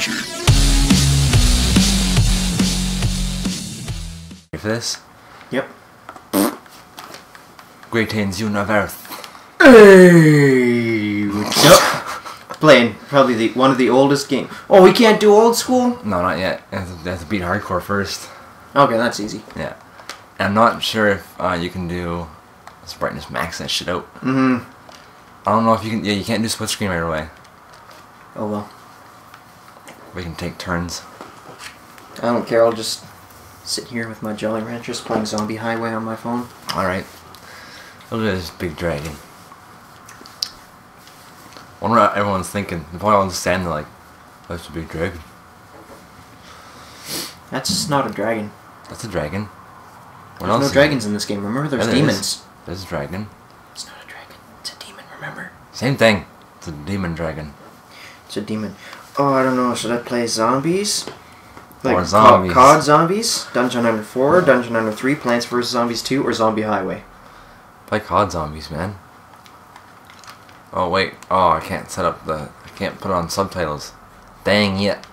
Ready for this? Yep. Greetings, Universe. Hey, what's up? Playing probably the one of the oldest games. Oh, we can't do old school. No, not yet. I have to, I have to beat hardcore first. Okay, that's easy. Yeah. And I'm not sure if uh, you can do. Let's brightness max that shit out. Mm-hmm. I don't know if you can. Yeah, you can't do split screen right away. Oh well. We can take turns. I don't care. I'll just sit here with my Jolly Ranchers playing Zombie Highway on my phone. Alright. Look at this big dragon. wonder what everyone's thinking. They're probably just like, oh, that's a big dragon. That's just not a dragon. That's a dragon. What There's no dragons in this game. Remember, there's Yeah, there is. demons. There's a dragon. It's not a dragon. It's a demon. Remember? Same thing. It's a demon dragon. It's a demon. Oh, I don't know. Should I play zombies? Or Co- zombies. COD zombies, Dungeon Hunter 4, Dungeon Hunter 3, Plants vs. Zombies 2, or Zombie Highway? Play COD zombies, man. Oh wait. Oh, I can't set up the. I can't put on subtitles. Dang it.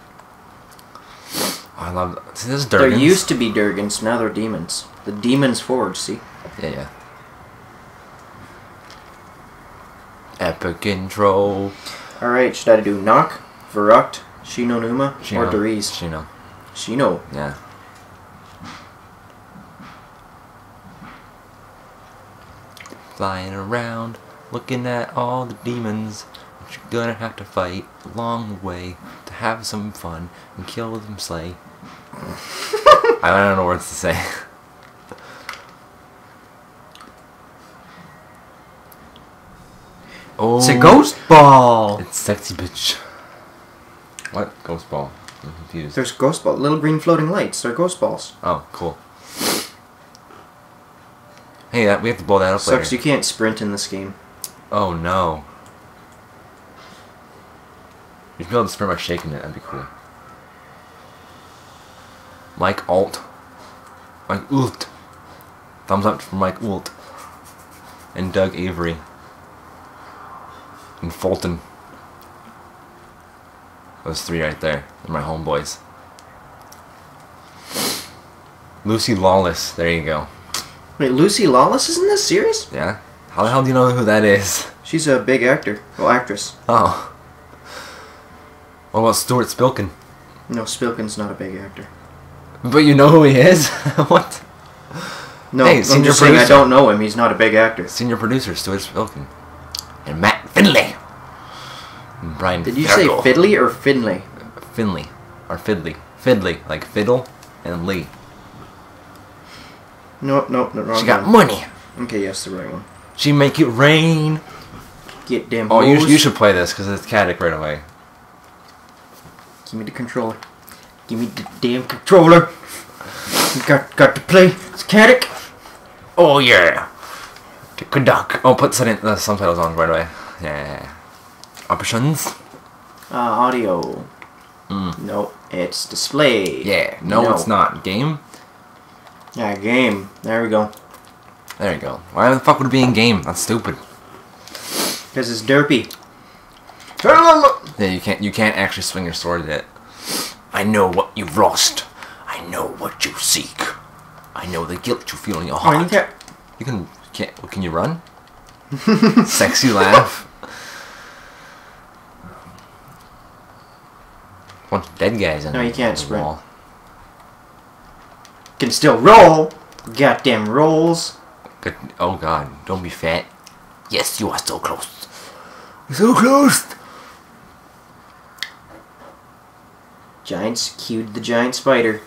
I love. See, this is There used to be Durgans, now they're demons. The Demons Forge, see? Yeah, yeah. Epic intro. Alright, should I do Knock, Shi No Numa, or Shino. Der Riese? Shino. Shino. Yeah. Flying around, looking at all the demons that you're gonna have to fight along the way to have some fun and kill them, slay. I don't know words to say. oh, It's a oh. ghost ball! It's sexy, bitch. What ghost ball? I'm confused. There's ghost ball, little green floating lights. They're ghost balls. Oh, cool. Hey, that we have to blow that up Sucks you can't sprint in this game. Oh no. You should be able to sprint by shaking it. That'd be cool. Mike Alt. Mike Ult. Thumbs up for Mike Ult. And Doug Avery. And Fulton. Those three right there. They're my homeboys. Lucy Lawless. There you go. Wait, Lucy Lawless is in this series? Yeah? How the hell do you know who that is? She's a big actor. Well, actress. Oh. What about Stuart Spilkin? No, Spilkin's not a big actor. But you know who he is? what? No, Hey, I'm senior just saying I don't know him. He's not a big actor. Senior producer Stuart Spilkin. And Matt Finley. Brian Did you say Fiddly or Finley? Finley. Or Fiddly. Fiddly. Like fiddle and Lee. No, no, no, wrong She got one. money. Okay, yes, the right one. She make it rain. Get damn. Oh, you, you should play this because it's Caddoc right away. Give me the controller. Give me the damn controller. Got, got to play. It's Caddoc. Oh yeah. A duck. Oh, put some- the uh, subtitles on right away. Yeah. Options. Uh, audio. Mm. No, it's display. Yeah. No, it's not. Game. Yeah, game. There we go. There you go. Why the fuck would it be in game? That's stupid. Because it's derpy. Yeah, you can't you can't actually swing your sword at it. I know what you've lost. I know what you seek. I know the guilt you feel in your Oh, and you heart. can't. You can can't well, can you run? Sexy laugh. Bunch of dead guys in No, the- you can't in sprint. wall. Can still roll. Goddamn rolls. Good. Oh god, don't be fat. Yes, you are so close. So close. Giants cued the giant spider.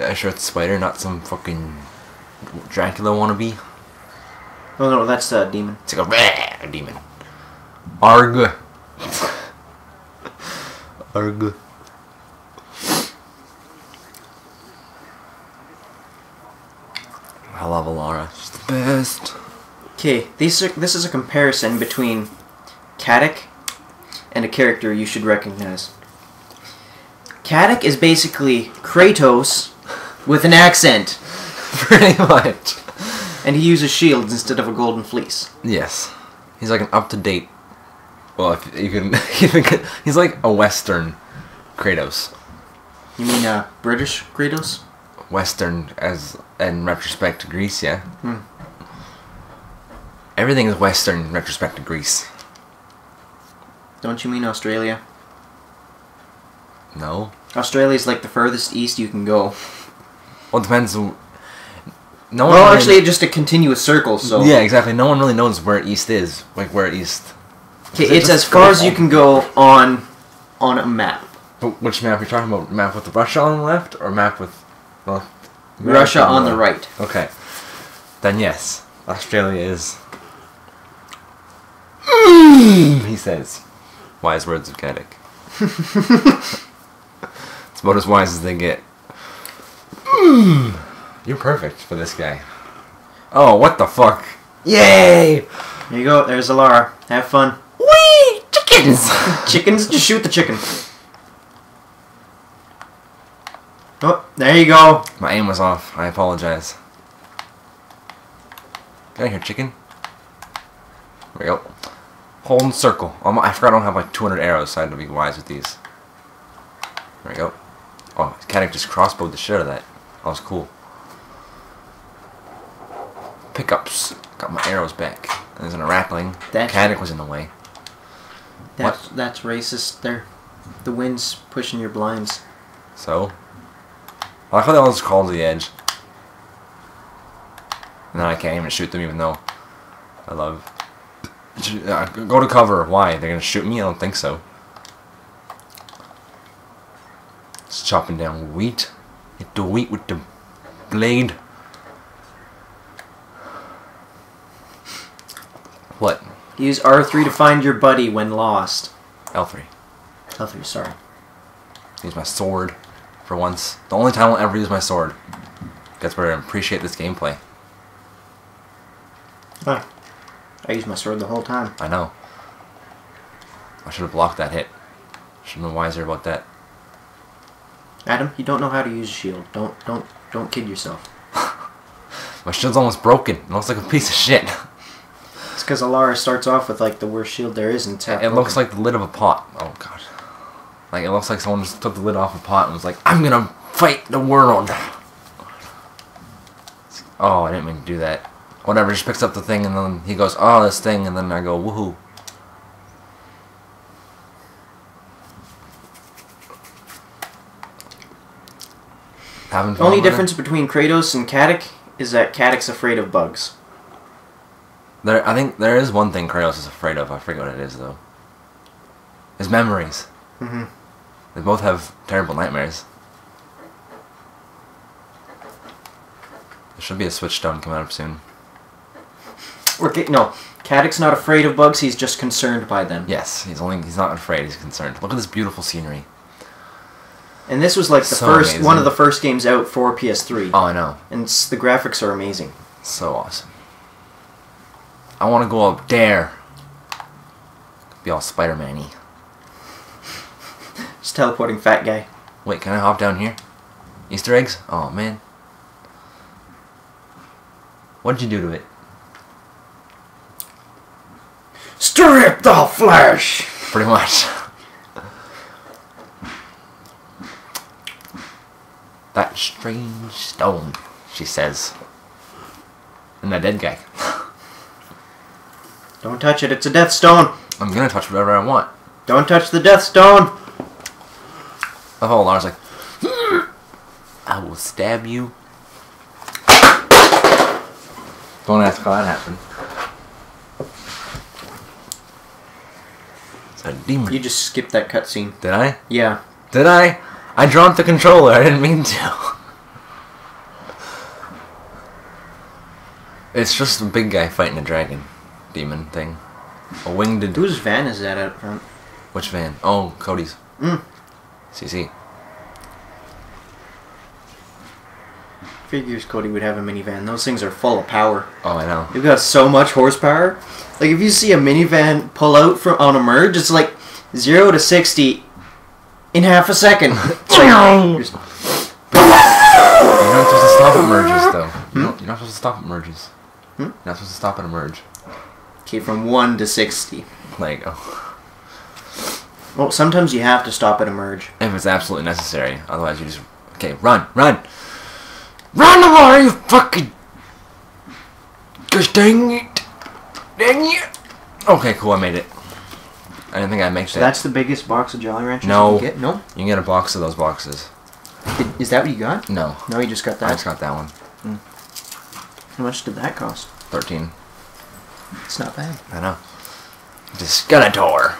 Uh, sure, it's spider, not some fucking Dracula wannabe. Oh no, that's a demon. It's like a rah, demon. Arg. Arg. I love Alara. She's the best. Okay, these are, this is a comparison between Caddoc and a character you should recognize. Caddoc is basically Kratos with an accent, Pretty much. and he uses shields instead of a golden fleece. Yes. He's like an up to date. Well, if you can. He's like a Western Kratos. You mean uh, British Kratos? Western as in retrospect to Greece, yeah. Hmm. Everything is Western in retrospect to Greece. Don't you mean Australia? No. Australia's like the furthest east you can go. Well, it depends. on- No one. Well, really- actually, just a continuous circle. So Yeah, exactly. No one really knows where east is, like where east. Okay, Is it's as far as you can go on on a map. But which map are you talking about? Map with Russia on the left, or map with well, Russia on the right. Okay. Then yes, Australia is. Hmm. he says, wise words of Gaelic. it's about as wise as they get. Hmm. You're perfect for this guy. Oh, what the fuck? Yay! There you go. There's Alara. Have fun. Wee! Chickens! Chickens, just shoot the chicken. Oh, there you go. My aim was off. I apologize. Get out here, chicken. There we go. Hold in circle. Um, I forgot I don't have like 200 arrows, so I had to be wise with these. There we go. Oh, Caddoc just crossbowed the shit out of that. That was cool. Pickups. Got my arrows back. There's an rattling. That's- Caddoc was in the way. That's that's racist. There, the wind's pushing your blinds. So, I like how they just crawl to the edge. And then I can't even shoot them even though I love... Go to cover. Why? They're gonna shoot me? I don't think so. Just chopping down wheat. Hit the wheat with the blade. What? Use R3 to find your buddy when lost. L3. L3, sorry. Use my sword for once. The only time I'll ever use my sword. Where I appreciate this gameplay. Huh. I used my sword the whole time. I know. I should have blocked that hit. Should have been wiser about that. Adam, you don't know how to use a shield. Don't don't don't kid yourself. My shield's almost broken. It looks like a piece of shit. It's because Alara starts off with like the worst shield there is and It looks like the lid of a pot. Oh god. Like it looks like someone just took the lid off a pot and was like, I'm gonna fight the world. Oh, I didn't mean to do that. Whatever, just picks up the thing and then he goes, oh, this thing, and then I go, woohoo. The only with it? difference between Kratos and Caddoc is that Caddoc's afraid of bugs. There, I think there is one thing Kratos is afraid of. I forget what it is though. His memories. Mm-hmm. They both have terrible nightmares. There should be a Switch Stone coming up soon. Or Ka- no, Caddoc's not afraid of bugs. He's just concerned by them. Yes, he's only he's not afraid. He's concerned. Look at this beautiful scenery. And this was like the So first one of the first games out for PS3, Oh, I know. and the graphics are amazing. So awesome. I want to go up there. Be all Spider-Man-y. Just teleporting fat guy. Wait, can I hop down here? Easter eggs? Oh man. What'd you do to it? Strip the flesh. Pretty much. that strange stone, she says. And that dead guy. Don't touch it. It's a death stone. I'm gonna touch whatever I want. Don't touch the death stone. The whole Lars like, I will stab you. Don't ask how that happened. It's a demon. You just skipped that cutscene. Did I? Yeah. Did I? I dropped the controller. I didn't mean to. It's just a big guy fighting a dragon, demon thing. A winged. Whose van is that out front? Which van? Oh, Cody's. Mm. CC. Figures Cody would have a minivan. Those things are full of power. Oh, I know. They've got so much horsepower. Like if you see a minivan pull out from on a merge, it's like zero to sixty in half a second. You're not supposed to stop at merges, though. You you're not supposed to stop at merges. Hmm? You're not supposed to stop at a merge. okay, from one to sixty. There you go. Well, sometimes you have to stop at a merge. If it's absolutely necessary. Otherwise, you just. Okay, run, run! Run away, you fucking. Gosh dang it! Dang it! Okay, cool, I made it. I didn't think I'd make So it. that's the biggest box of Jolly Ranchers No. you can get? No? You can get a box of those boxes. Did- Is that what you got? No. No, you just got that? I just got that one. Hmm. How much did that cost? 13. It's not bad. I know. Discanator.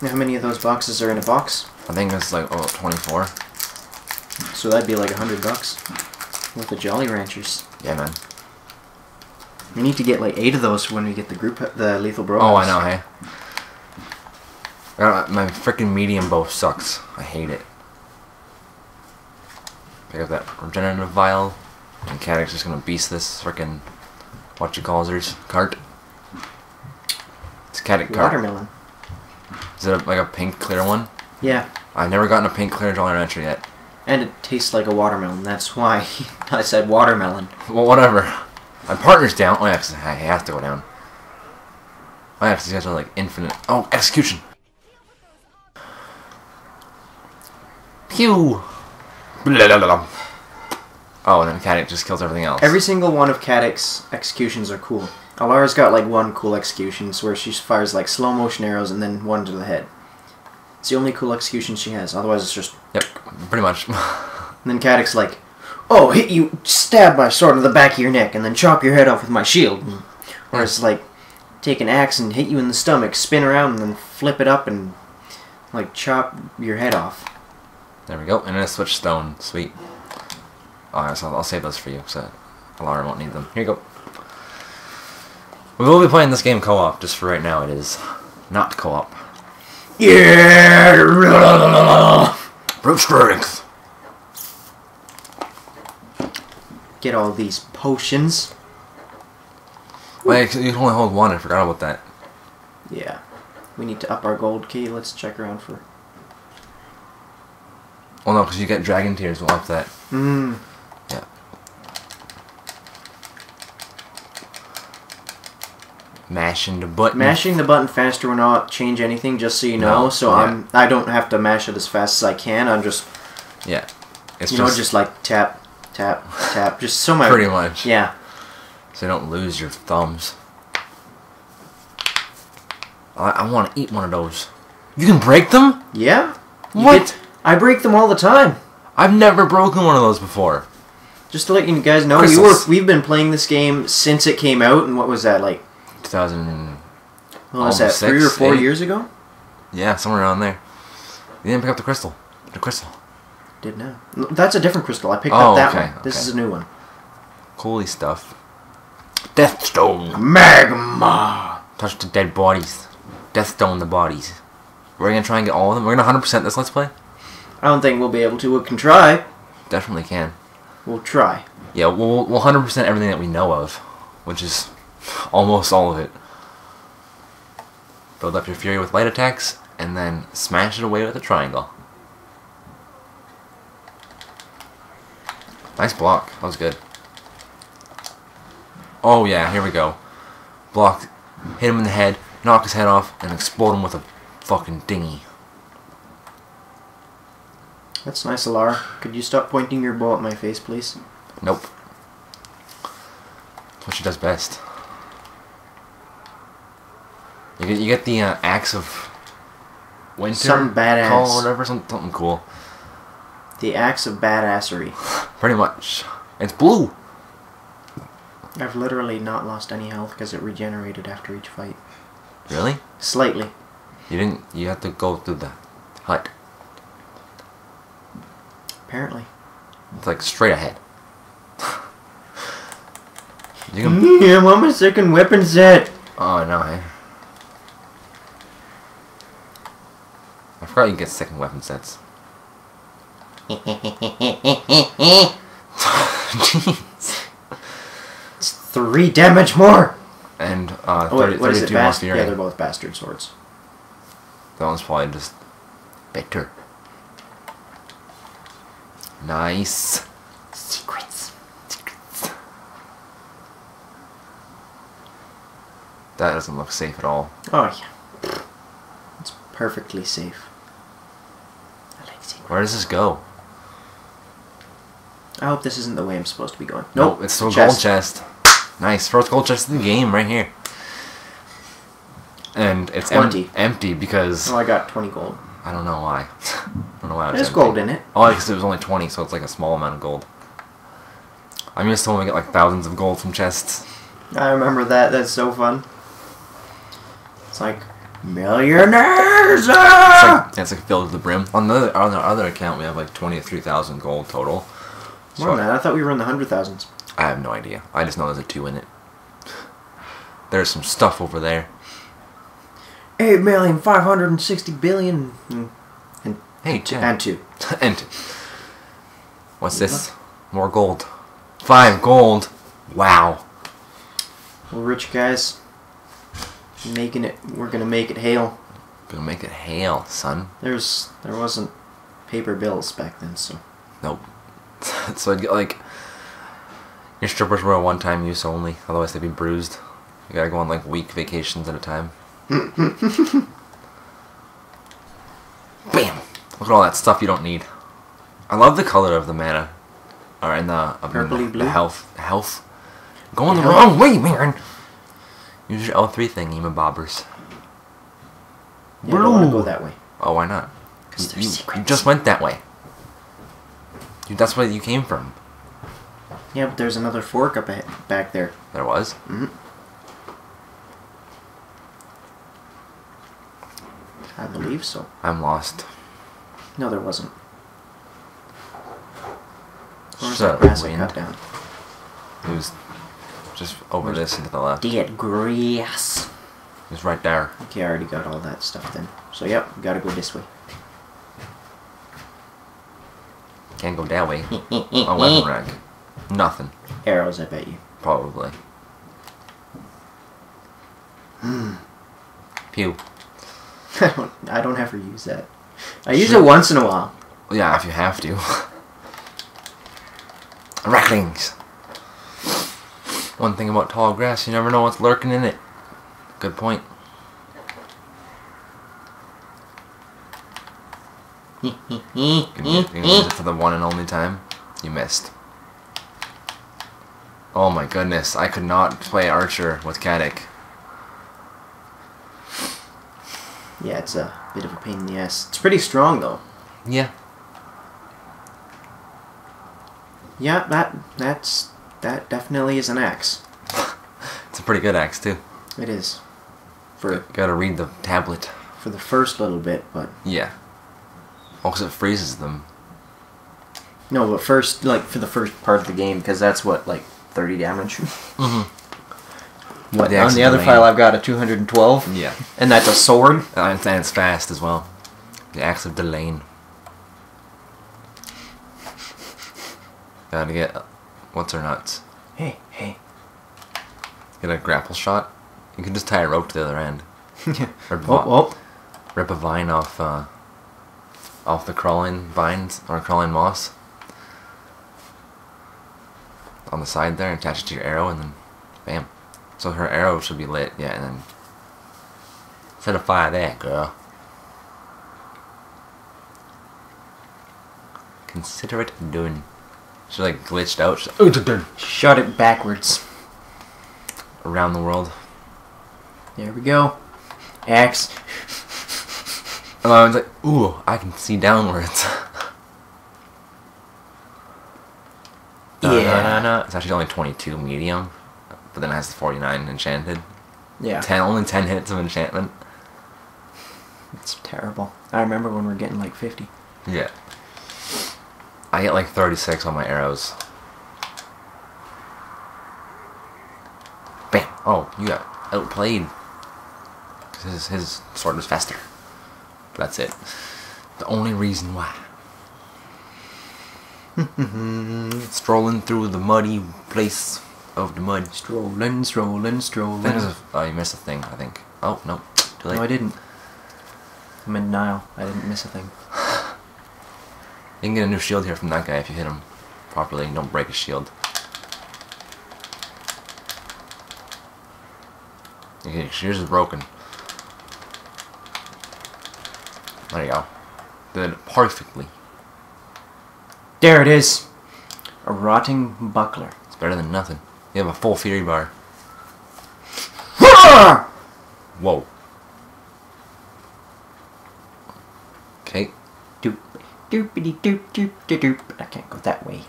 How many of those boxes are in a box? I think it's like, oh, 24. So that'd be like hundred bucks with the Jolly Ranchers. Yeah, man. We need to get like eight of those when we get the group, the Lethal Bro. Oh, I know, hey. Uh, My freaking medium bow sucks. I hate it. Pick up that regenerative vial. And Caddoc's just gonna beast this freaking what you calls hers cart. It's Caddoc's cart. Watermelon. Is it a, like a pink clear one? Yeah, I've never gotten a pink clear Jolly Rancher yet. and it tastes like a watermelon. That's why I said watermelon. Well, whatever. My partner's down. Oh yeah, I have to go down. Oh yeah, these guys are like infinite. Oh, execution. Pew. Blablabla. Oh, and then Caddoc just kills everything else. Every single one of Caddoc's executions are cool. Alara's got like one cool execution where she fires like slow motion arrows and then one to the head. It's the only cool execution she has. Otherwise, it's just. Yep, pretty much. And then Caddoc's like, "Oh, hit you, stab my sword in the back of your neck, and then chop your head off with my shield." Or it's like, take an axe and hit you in the stomach, spin around, and then flip it up and like chop your head off. there we go. And then a switch stone. Sweet. Oh, Alright, so I'll, I'll save those for you, so Alara won't need them. Here you go. We will be playing this game co-op. Just for right now, it is not co-op. Yeah. Brute strength. Get all these potions. Wait, you can only hold one. I forgot about that. Yeah. We need to up our gold key. Let's check around for. Oh no, because you get dragon tears. We'll up that. Hmm. Mashing the button. Mashing the button faster will not change anything, just so you know. No, so yeah. I'm I don't have to mash it as fast as I can. I'm just Yeah. It's you just, know just like tap tap tap, just so my pretty much. yeah. So you don't lose your thumbs. I, I want to eat one of those. You can break them? Yeah. What? get- I break them all the time. I've never broken one of those before. Just to let you guys know, we were we've been playing this game since it came out, and what was that like? 2000. What was that? Three or four eight? years ago? Yeah, somewhere around there. You didn't pick up the crystal. The crystal. Did now. No, That's a different crystal. I picked Oh, up that okay, one. This okay. is a new one. Coolly stuff. Deathstone. Magma. Touch the dead bodies. Deathstone the bodies. We're gonna try and get all of them. We're gonna 100% this let's play? I don't think we'll be able to. We can try. Definitely can. We'll try. Yeah, we'll, we'll 100% everything that we know of, which is almost all of it. Build up your fury with light attacks, and then smash it away with a triangle. Nice block. That was good. Oh yeah, here we go. Block, hit him in the head, knock his head off, and explode him with a fucking dinghy. That's nice, Alara. Could you stop pointing your bow at my face, please? Nope. That's what she does best. You get, you get the uh, axe of winter. Something badass. Call or whatever, some, something cool. The axe of badassery. Pretty much. It's blue. I've literally not lost any health because it regenerated after each fight. Really? Slightly. You didn't. You had to go through the hut. Apparently. It's like straight ahead. you can. Yeah, I want my second weapon set. Oh no, hey. I forgot you can get second weapon sets. Jeez. It's three damage more. And uh, Oh 30, wait, what is it? 32 more Bast- fury. yeah, they're both bastard swords. That one's probably just better. Nice. Secrets. Secrets. That doesn't look safe at all. Oh yeah. It's perfectly safe. Where does this go? I hope this isn't the way I'm supposed to be going. Nope, Nope, it's still chest. gold chest. Nice, first gold chest in the game right here. And it's em- empty because Oh, I got 20 gold. I don't know why. I don't know why. There's empty. gold in it. Oh, because it was only 20, so it's like a small amount of gold. I'm used to we get like thousands of gold from chests. I remember that. That's so fun. It's like millionaires. It's ah! like, it's like filled to the brim. On the other, on our other account, we have like 23,000 gold total. More than that. I thought we were in the hundred thousands. I have no idea. I just know there's a 2 in it. There's some stuff over there. Eight million five hundred and sixty billion and Hey, two, Chad. and two. and what's this? More gold. Five gold. Wow. We're rich guys. Making it. We're gonna make it hail. Gonna make it hail, son. There's there wasn't paper bills back then, so Nope. so I'd get like your strippers were a one-time use only. Otherwise, they'd be bruised. You gotta go on like week vacations at a time. Bam! Look at all that stuff you don't need. I love the color of the mana, or in the of the, blue? the health. Health. Going the wrong way, man. Use your L three thing, Ema Bobbers. yeah, I don't want to go that way. Oh, why not? 'Cause You, there's you- secrets. you just went that way. You, that's where you came from. Yeah, but there's another fork up ahead, back there. There was. Hmm. I believe so. I'm lost. No, there wasn't. Where's So, that grass I wind. cut down? It was just over this and to the left. Dead grass. was right there. Okay, I already got all that stuff then. So yep, gotta go this way. Can't go that way. A weapon rack. Nothing. Arrows, I bet you. Probably. Pew. I don't, I don't ever use that. I use it once in a while. Yeah, if you have to. Racklings. One thing about tall grass, you never know what's lurking in it. Good point. You can, you can use it for the one and only time. You missed. Oh my goodness, I could not play Archer with Caddoc. Yeah, it's a bit of a pain in the ass. It's pretty strong though. Yeah. Yeah, that that's that definitely is an axe. It's a pretty good axe too. It is. For Gotta read the tablet. for the first little bit, but Yeah. Oh, 'cause it freezes them. no, but first like for the first part of the game because that's what like 30 damage. Mm-hmm. What The on the other the file I've got a 212 Yeah. and that's a sword. And and it's fast as well. The axe of Delane. Gotta get what's her nuts. Hey, hey. Get a grapple shot. You can just tie a rope to the other end. Rip, a oh, oh. rip a vine off uh, off the crawling vines or crawling moss on the side there and attach it to your arrow and then bam. So her arrow should be lit, yeah, and then set a fire there, girl. Consider it done. She like glitched out she's like, "Oh. Shut it backwards. around the world. There we go. Axe. And I was like, ooh, I can see downwards. Yeah. no, no, no. It's actually only 22 medium, but then it has the 49 enchanted. Yeah. 10, only 10 hits of enchantment. It's terrible. I remember when we were getting like 50. Yeah. I get like 36 on my arrows. Bam! Oh, you got outplayed. his, his sword was faster. That's it. The only reason why. Strolling through the muddy place of the mud. Strolling, strolling, strolling. A, oh, you missed a thing, I think. Oh, no. Too late. No, I didn't. I'm in denial. I didn't miss a thing. You can get a new shield here from that guy if you hit him properly and don't break his shield. Okay, yours is broken. There you go. Did it perfectly. There it is. A rotting buckler. It's better than nothing. You have a full fury bar. Whoa. Okay. Doop, doopity doop doop doop doop. I can't go that way.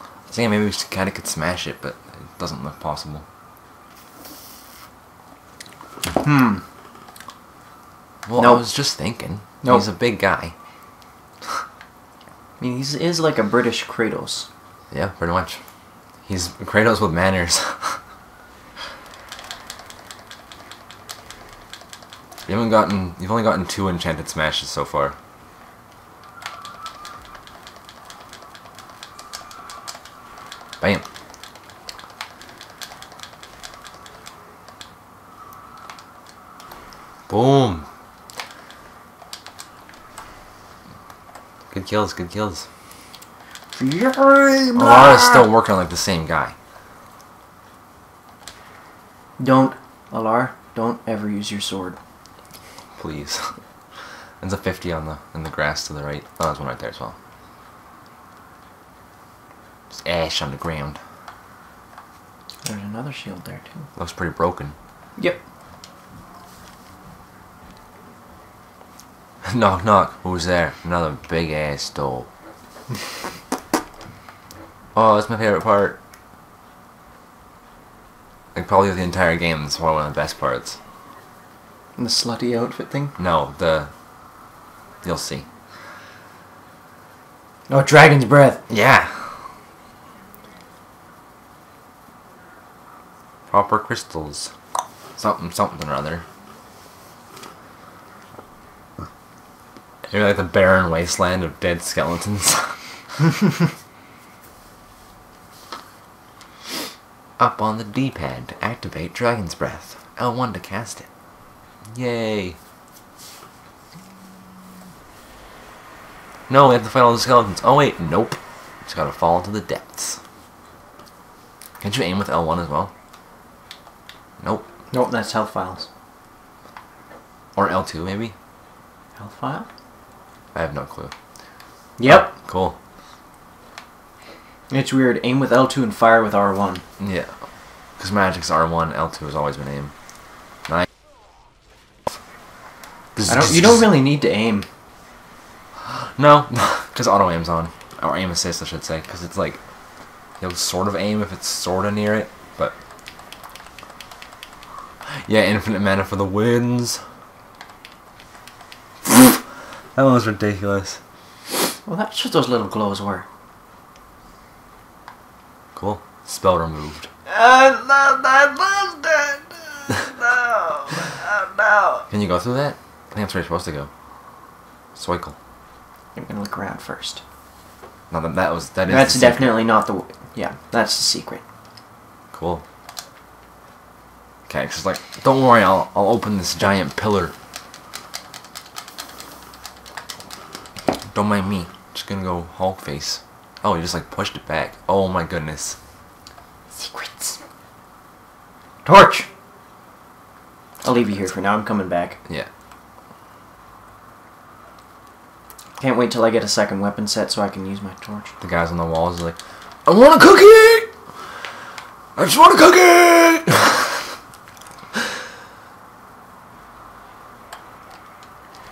I think maybe we kind of could smash it, but it doesn't look possible. Hmm. Well, Nope. I was just thinking. Nope. He's a big guy. I mean, he is like a British Kratos. Yeah, pretty much. He's Kratos with manners. you haven't gotten. You've only gotten two enchanted smashes so far. Bam. Boom. Good kills, good kills. Alara's still working like the same guy. Don't, Alar, don't ever use your sword. Please. There's a 50 on the in the grass to the right. Oh, there's one right there as well. There's ash on the ground. There's another shield there too. Looks pretty broken. Yep. knock knock. Who's there? Another big ass doll. oh, that's my favorite part. Like probably the entire game. It's probably one of the best parts. And the slutty outfit thing. No, the. You'll see. Oh, dragon's breath. Yeah. Proper crystals. Something, something or other. You're like the barren wasteland of dead skeletons. Up on the D-pad to activate Dragon's Breath. L1 to cast it. Yay. No, we have to fight all the skeletons. Oh wait, nope. Just gotta fall into the depths. Can't you aim with L1 as well? Nope. Nope, that's health files. Or L2 maybe? Health file? I have no clue. Yep. Oh, cool. It's weird. Aim with L2 and fire with R1. Yeah. Because Magic's R1, L2 has always been aim. Nice. I don't. You don't really need to aim. No, because auto aim's on. Or aim assist, I should say. Because it's like, you'll sort of aim if it's sort of near it, but. Yeah, infinite mana for the wins. That was ridiculous. Well, that's what those little glows were. Cool. Spell removed. Can you go through that? I think that's where you're supposed to go. Swickle. I'm gonna look around first. No, that, that was that is. That's the secret. definitely not the. w- Yeah, that's the secret. Cool. Okay, she's like, don't worry, I'll I'll open this giant pillar. Don't mind me. Just gonna go Hulk face. Oh, he just like pushed it back. Oh my goodness. Secrets. Torch. I'll leave you here for now. I'm coming back. Yeah. Can't wait till I get a second weapon set so I can use my torch. The guys on the walls are like, I want a cookie. I just want a cookie.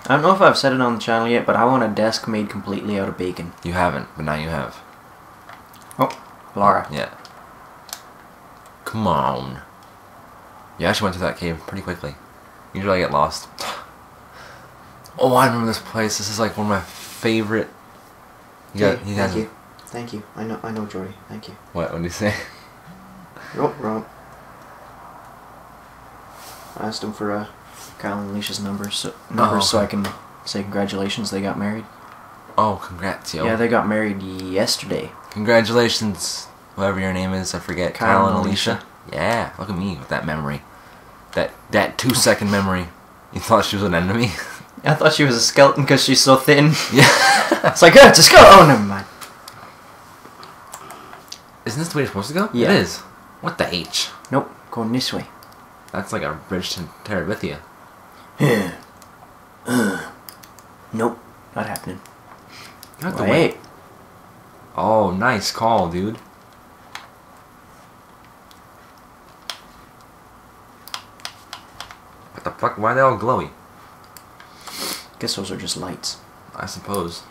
I don't know if I've said it on the channel yet, but I want a desk made completely out of bacon. you haven't, but now you have. Oh, Laura. Yeah. Come on. You actually went through that cave pretty quickly. Usually I get lost. Oh, I remember this place. This is like one of my favorite. You got, has Thank you. Thank you. I know. I know, Jordy. Thank you. What? What did you say? Oh, wrong. I asked him for uh, Kyle and Alicia's numbers, so, numbers so oh, I can say congratulations. They got married. Oh, congrats, yo. Yeah, they got married yesterday. Congratulations, whoever your name is. I forget. Kyle Kyle, and and Alicia. Yeah, look at me with that memory. That that two second memory. You thought she was an enemy? I thought she was a skeleton because she's so thin. yeah. it's like, oh, it's a skeleton. Oh, never mind. Isn't this the way you're supposed to go? Yeah. It is. What the H? Nope, going this way. That's like a bridge to Terabithia. nope, Not happening. To wait. Wait. Oh, nice call, dude. What the fuck? Why are they all glowy? Guess those are just lights. I suppose.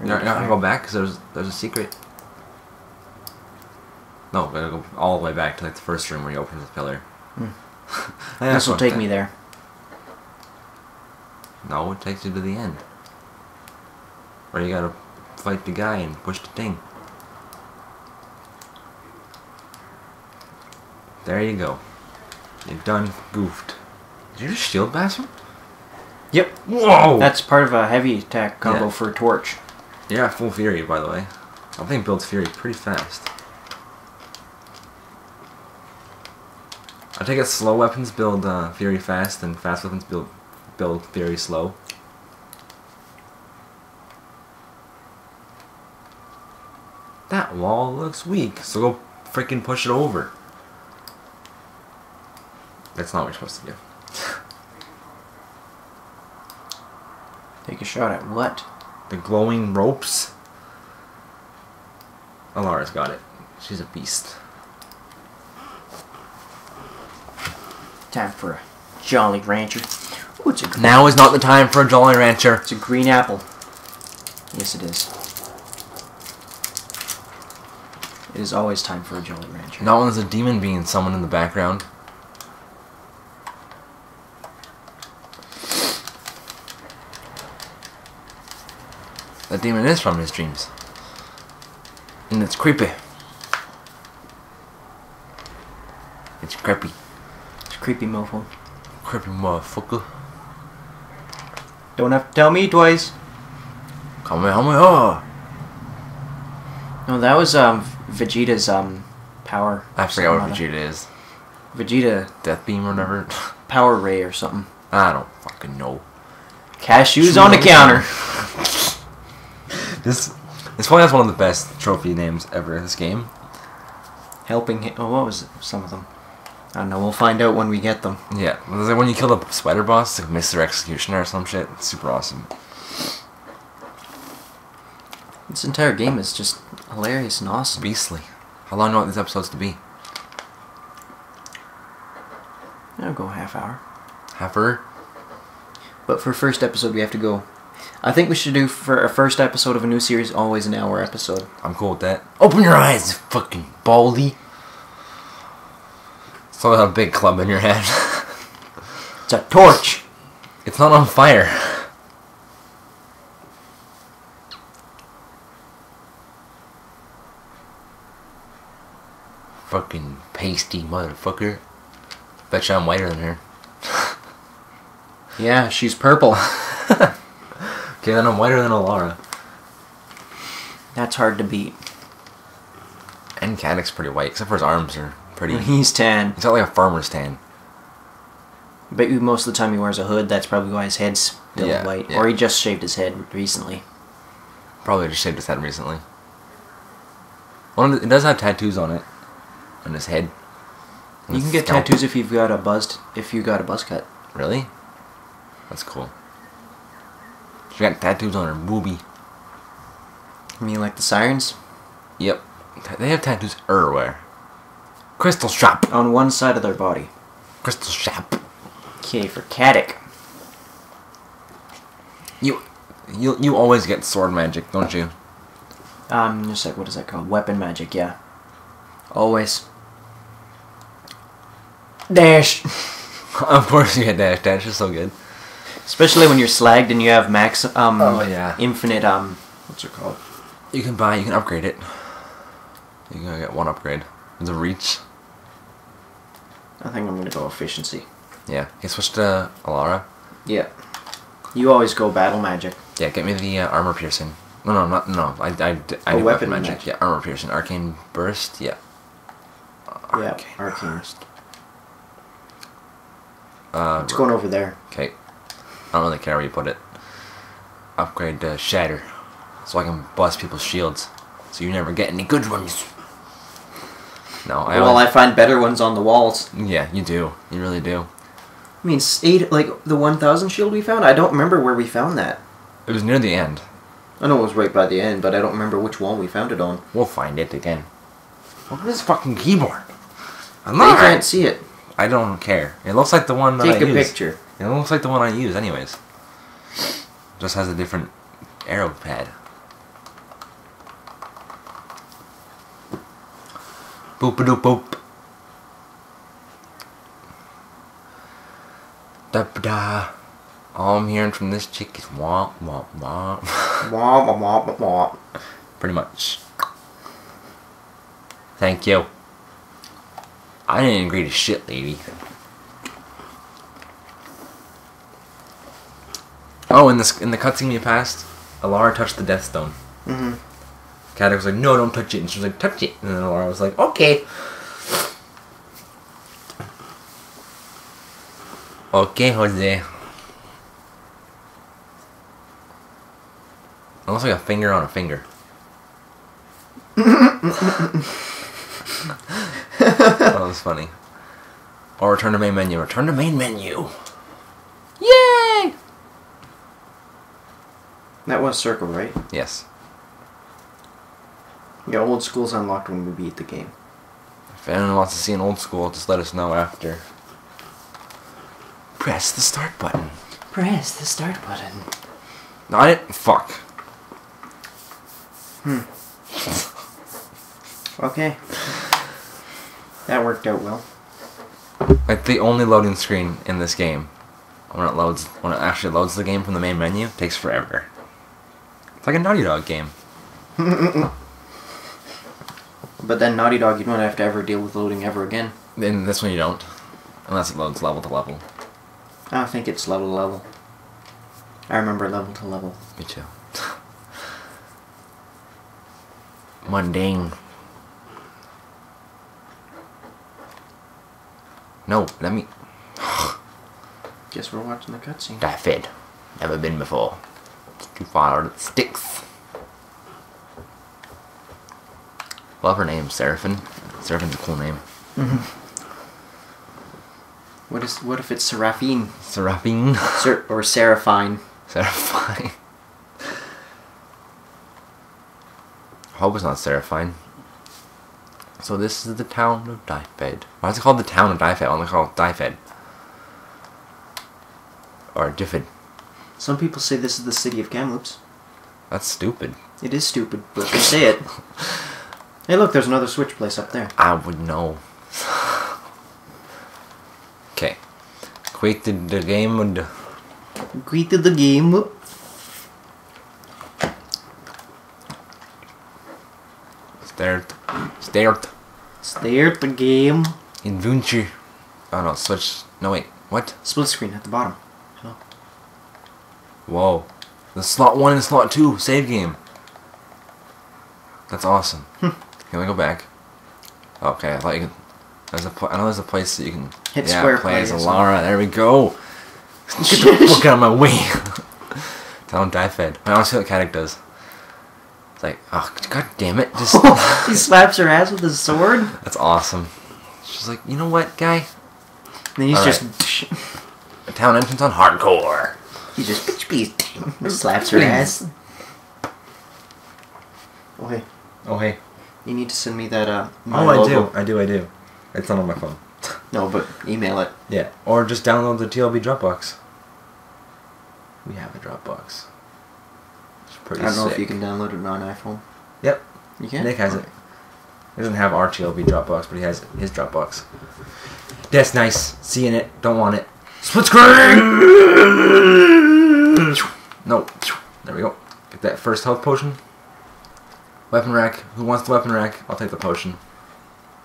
Or You're not, you're not gonna go back because there's there's a secret. No, gotta go all the way back to like the first room where he opens the pillar. Hmm. This will take me there. No, it takes you to the end. Where you gotta fight the guy and push the thing. There you go. You're done goofed. Did you just shield bash him? Yep. Whoa! That's part of a heavy attack combo Yeah. for Torch. yeah, full fury by the way. I think builds fury pretty fast. I take it slow weapons build uh, fury fast and fast weapons build build fury slow. That wall looks weak, so go freaking push it over. That's not what you're supposed to do. Take a shot at what? The glowing ropes. Alara's got it. She's a beast. Time for a Jolly Rancher. Ooh, it's a Now is not the time for a Jolly Rancher. it's a green apple. Yes, it is. It is always time for a Jolly Rancher. Not when there's a demon being someone in the background. That demon is from his dreams. And it's creepy. It's creepy. Creepy mofo. Creepy motherfucker. Don't have to tell me twice. Kamehameha! No, that was um Vegeta's um power. I forgot what Vegeta is. Vegeta Death Beam or whatever. power ray or something. I don't fucking know. Cashews on the counter. This this probably has one of the best trophy names ever in this game. Helping him. Oh, what was it? Some of them. I don't know. We'll find out when we get them. Yeah, was like when you kill the spider boss, like Mr. Executioner or some shit. It's super awesome. This entire game is just hilarious and awesome. Beastly. How long do you want these episodes to be? I'll go half hour. Half hour? But for first episode, we have to go. I think we should do for a first episode of a new series always an hour episode. I'm cool with that. Open your eyes, fucking baldy. So a big club in your head. It's a torch. it's not on fire. Fucking pasty motherfucker. Bet you I'm whiter than her. Yeah, she's purple. Okay, then I'm whiter than Alara. That's hard to beat. And Caddoc's pretty white, except for his arms are pretty. He's tan. He's got like a farmer's tan. Bet you most of the time he wears a hood. That's probably why his head's still Yeah, white. yeah. Or he just shaved his head recently. Probably just shaved his head recently. One of the, it does have tattoos on it, on his head. On You his can get scalp. tattoos if you've got a buzzed. If you got a buzz cut. Really? That's cool. She got tattoos on her boobie. I mean, like the sirens Yep. They have tattoos everywhere. Crystal shop. on one side of their body. Crystal shop. Okay, for Caddoc. You, you, you always get sword magic, don't you? Um, just like what is that called? Weapon magic. Yeah. Always. Dash. of course you get dash. Dash is so good. Especially when you're slagged and you have max um Oh, yeah. infinite um what's it called? You can buy. You can upgrade it. You can get one upgrade. A reach. I think I'm gonna go efficiency. Yeah. He switched to Alara. Yeah. You always go battle magic. Yeah, get me the uh, armor piercing. No, no, not no. I, I, I Oh, weapon weapon magic. magic. Yeah, armor piercing, arcane burst. Yeah. Yeah, arcane. Uh, It's going over there. okay. I don't really care where you put it. Upgrade to shatter, so I can bust people's shields. So you never get any good ones. No, I. well, always- I find better ones on the walls. Yeah, you do. You really do. I mean, eight like the one thousand shield we found. I don't remember where we found that. It was near the end. I know it was right by the end, but I don't remember which wall we found it on. We'll find it again. Look at this fucking keyboard. I'm not. can't see it. I don't care. It looks like the one that Take I a use. picture. It looks like the one I use, anyways. Just has a different arrow pad. Boop a doop boop. Da da. All I'm hearing from this chick is womp womp womp. Womp womp womp womp. Pretty much. Thank you. I didn't agree to shit, lady. Oh, in this in the cutscene we passed, E'lara touched the Death Stone. Mm-hmm. Caddoc was like, "No, don't touch it," and she was like, "Touch it," and then E'lara was like, "Okay." Okay, Jose. Looks like a finger on a finger. that was funny. Or return to main menu. Return to main menu. Yay! That was circle, right? Yes. Yeah, old school's unlocked when we beat the game. If anyone wants to see an old school, just let us know after. Press the start button. Press the start button. Not it? didn't. Fuck. Hmm. Okay. That worked out well. Like the only loading screen in this game, when it loads, when it actually loads the game from the main menu, takes forever. It's like a Naughty Dog game. But then Naughty Dog, you don't have to ever deal with loading ever again. In this one, you don't, unless it loads level to level. I don't think it's level to level. I remember level to level. Me too. Mundane. No, let me. Guess we're watching the cutscene. Dyfed. Never been before. It's too far out of the sticks. Love her name, Seraphim. Seraphin's a cool name. Mm-hmm. What is? What if it's Seraphine? Seraphine. Ser- or Seraphine? Seraphine. I hope it's not Seraphine. So this is the town of Dyfed. Why is it called the town of Dyfed? Why don't they call it Dyfed? Or Diffid. Some people say this is the city of Kamloops. That's stupid. It is stupid, but they say it. Hey, look, there's another switch place up there. I would know. Okay. Created the game and Greeted the game. start start Start the game. adventure. Oh no, switch no wait, what? Split screen at the bottom. Whoa. The slot one and slot two, save game. That's awesome. Hmm. Can we go back? Okay, I thought you could there's a I know there's a place that you can Hit yeah, square play as E'lara. There we go. Get the fuck out of my way. Don't die fed. I want to see what Caddoc does. It's like, oh god damn it, just he slaps her ass with his sword. That's awesome. She's like, you know what, guy? then he's All just. A town entrance on hardcore. He just bitch beast slaps her ass. Oh hey, Oh hey. You need to send me that uh. my Oh, I logo. do. I do. I do. It's not on my phone. No, but email it. Yeah. Or just download the TLB Dropbox. We have a Dropbox. It's I don't know if you can download it on iPhone. Yep. You can. Nick has it. He doesn't have our TLB Dropbox, but he has his Dropbox. That's nice. Seeing it. Don't want it. Split screen! No. There we go. Get that first health potion. Weapon rack. Who wants the weapon rack? I'll take the potion.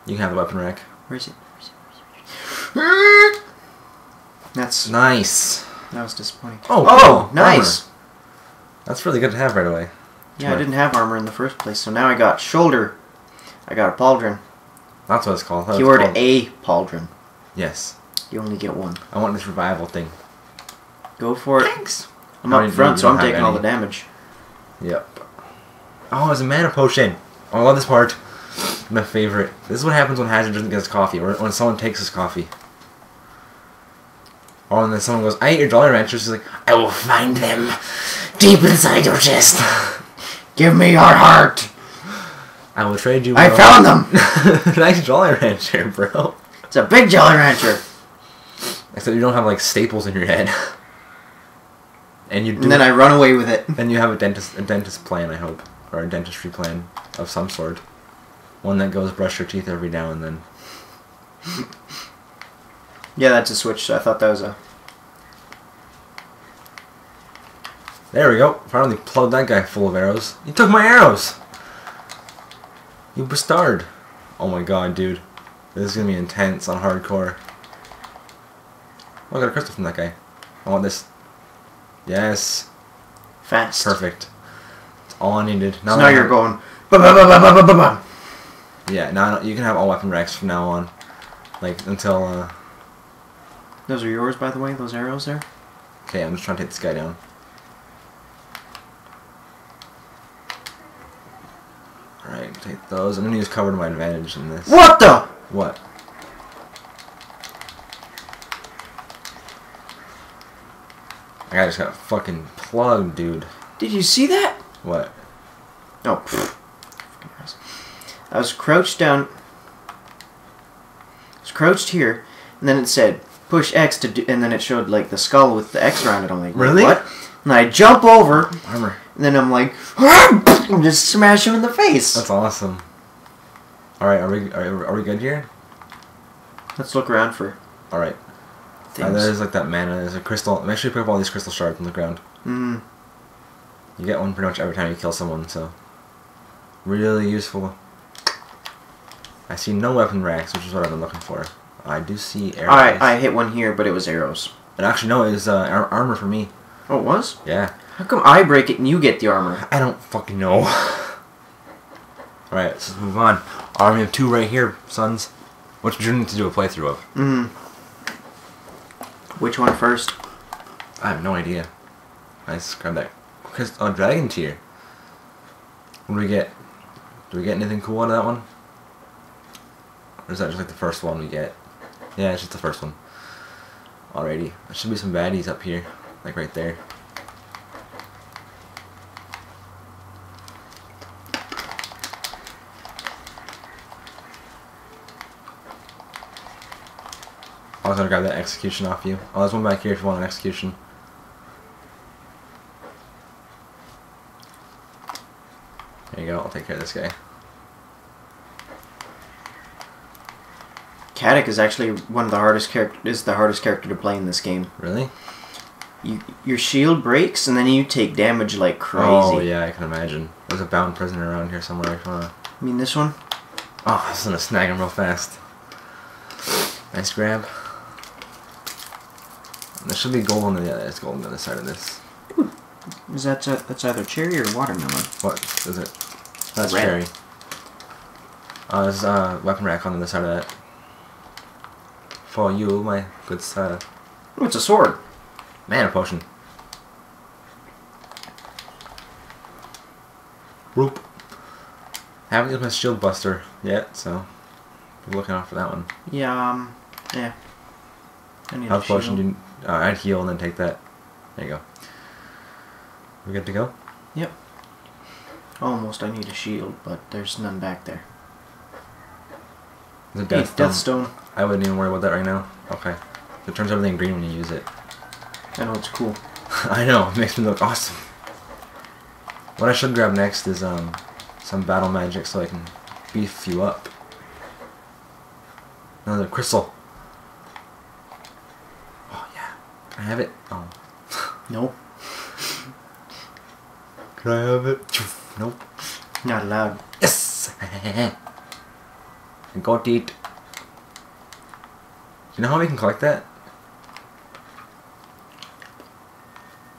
You can have the weapon rack. Where is it? Where is it? That's Nice. that was disappointing. Oh, oh, cool. nice. That's really good to have right away. Yeah, I Sure. didn't have armor in the first place, so now I got shoulder. I got a pauldron. That's what it's called. That's what Keyword called. a pauldron. Yes. You only get one. I want this revival thing. Go for it. Thanks. I'm How up do front, so I'm don't have taking all the damage. Yep. Oh, it's a mana potion. Oh, I love this part. My favorite. This is what happens when Hazard doesn't get his coffee, or when someone takes his coffee. Oh, or when then someone goes, I ate your Jolly Ranchers, he's like, I will find them deep inside your chest. Give me your heart. I will trade you. I found them. nice Jolly Rancher, bro. It's a big Jolly Rancher. Except you don't have like staples in your head. and you do. And then I run away with it. Then you have a dentist a dentist plan, I hope, or a dentistry plan of some sort. One that goes brush your teeth every now and then. Yeah, that's a switch. So I thought that was a. There we go. Finally plugged that guy full of arrows. You took my arrows. You bastard. Oh my god, dude. This is gonna be intense on hardcore. Oh, I got a crystal from that guy. I want this. Yes. Fast. Perfect. All I needed. So now you're going. Ba ba ba ba ba ba ba. Yeah, now you can have all weapon racks from now on. Like, until, uh... Those are yours, by the way. Those arrows there. Okay, I'm just trying to take this guy down. Alright, take those. I'm gonna use cover to my advantage in this. What the? What? I just got fucking plugged, dude. Did you see that? What? Oh. pfft. I was crouched down. I was crouched here, and then it said push X to do, and then it showed like the skull with the X around it. I'm like, Really? What? And I jump over, Armor. and then I'm like, and just smash him in the face. That's awesome. Alright, are we, are, are we good here? Let's look around for Alright. Uh, there's like that mana, there's a crystal. Make sure you pick up all these crystal shards on the ground. Mm. You get one pretty much every time you kill someone, so really useful. I see no weapon racks, which is what I've been looking for. I do see arrows. I I hit one here, but it was arrows. And actually, no, it was uh, ar- armor for me. Oh, it was? Yeah. How come I break it and you get the armor? I don't fucking know. Alright, let's move on. Army of two right here, sons. What you need to do a playthrough of? Mm. Which one first? I have no idea. Nice, grab that. Cause, oh, dragon tier. Do we get? Do we get anything cool out of that one? Or is that just like the first one we get? Yeah, it's just the first one. Alrighty. There should be some baddies up here. Like right there. I was gonna grab that execution off you. Oh, there's one back here if you want an execution. There you go, I'll take care of this guy. Caddoc is actually one of the hardest character. Is the hardest character to play in this game. Really? You, your shield breaks and then you take damage like crazy. Oh, yeah, I can imagine. There's a bound prisoner around here somewhere. if you wanna- I mean this one. Oh, I was gonna snag him real fast. Nice grab. There should be gold on the yeah, there's gold on the other side of this. Is that uh, that's either cherry or watermelon? What is it? That's Red. cherry. Uh, there's a weapon rack on the other side of that. For you, my good sir. Oh, it's a sword. Mana potion. Roop. Haven't used my shield buster yet, so be looking out for that one. Yeah. Um. Yeah. I need Health a potion, do, uh, I'd heal and then take that. There you go. We good to go? Yep. Almost. I need a shield, but there's none back there. The Hey, death, Death stone. Stone. I wouldn't even worry about that right now. Okay. It turns everything green when you use it. I know it's cool. I know, it makes me look awesome. What I should grab next is um some battle magic so I can beef you up. Another crystal. Oh yeah. Can I have it? Oh. Nope. Can I have it? Nope. Not allowed. Yes! I got it. You know how we can collect that?